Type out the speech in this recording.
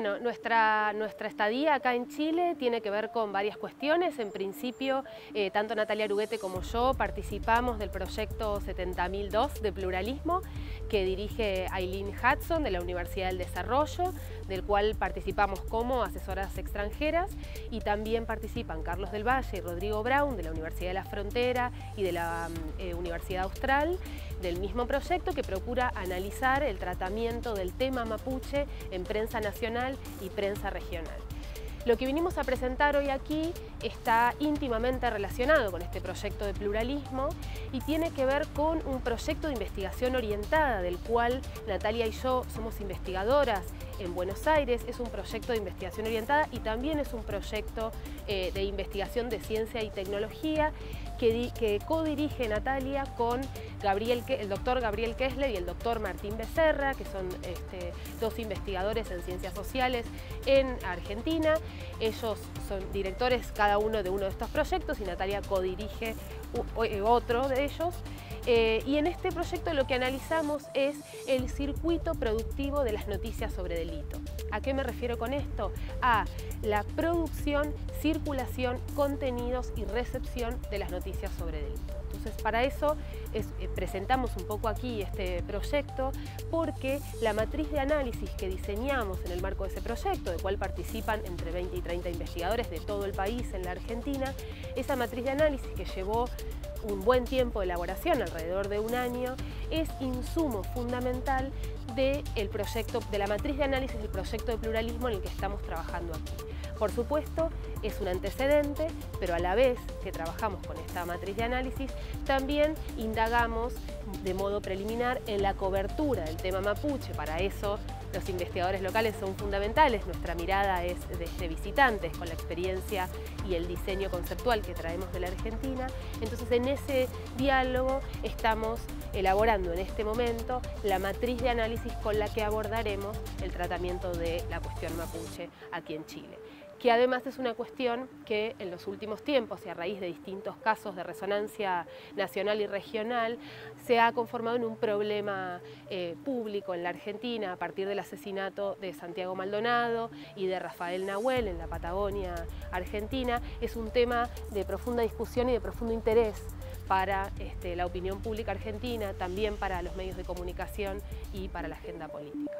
Bueno, nuestra, nuestra estadía acá en Chile tiene que ver con varias cuestiones. En principio, eh, tanto Natalia Aruguete como yo participamos del proyecto 70.002 de pluralismo que dirige Aileen Hudson de la Universidad del Desarrollo, del cual participamos como asesoras extranjeras y también participan Carlos del Valle y Rodrigo Brown de la Universidad de la Frontera y de la mm, eh, Universidad Austral del mismo proyecto que procura analizar el tratamiento del tema mapuche en prensa nacional y prensa regional. Lo que vinimos a presentar hoy aquí está íntimamente relacionado con este proyecto de pluralismo y tiene que ver con un proyecto de investigación orientada del cual Natalia y yo somos investigadoras en Buenos Aires. Es un proyecto de investigación orientada y también es un proyecto eh, de investigación de ciencia y tecnología que, que codirige Natalia con Gabriel, el doctor Gabriel Kessler y el doctor Martín Becerra, que son este, dos investigadores en ciencias sociales en Argentina. Ellos son directores cada uno de uno de estos proyectos y Natalia codirige eh, otro de ellos. Eh, y en este proyecto lo que analizamos es el circuito productivo de las noticias sobre delito. ¿A qué me refiero con esto? A la producción, circulación, contenidos y recepción de las noticias sobre delito. Entonces, para eso eh, presentamos un poco aquí este proyecto porque la matriz de análisis que diseñamos en el marco de ese proyecto, del cual participan entre 20 y 30 investigadores de todo el país en la Argentina, esa matriz de análisis que llevó un buen tiempo de elaboración, alrededor de un año, es insumo fundamental de, proyecto, de la matriz de análisis del proyecto de pluralismo en el que estamos trabajando aquí. Por supuesto, es un antecedente, pero a la vez que trabajamos con esta matriz de análisis, también indagamos de modo preliminar en la cobertura del tema mapuche. Para eso los investigadores locales son fundamentales, nuestra mirada es desde visitantes, con la experiencia y el diseño conceptual que traemos de la Argentina. Entonces en ese diálogo estamos elaborando en este momento la matriz de análisis con la que abordaremos el tratamiento de la cuestión mapuche aquí en Chile que además es una cuestión que en los últimos tiempos y a raíz de distintos casos de resonancia nacional y regional se ha conformado en un problema eh, público en la Argentina a partir del asesinato de Santiago Maldonado y de Rafael Nahuel en la Patagonia Argentina. Es un tema de profunda discusión y de profundo interés para este, la opinión pública argentina, también para los medios de comunicación y para la agenda política.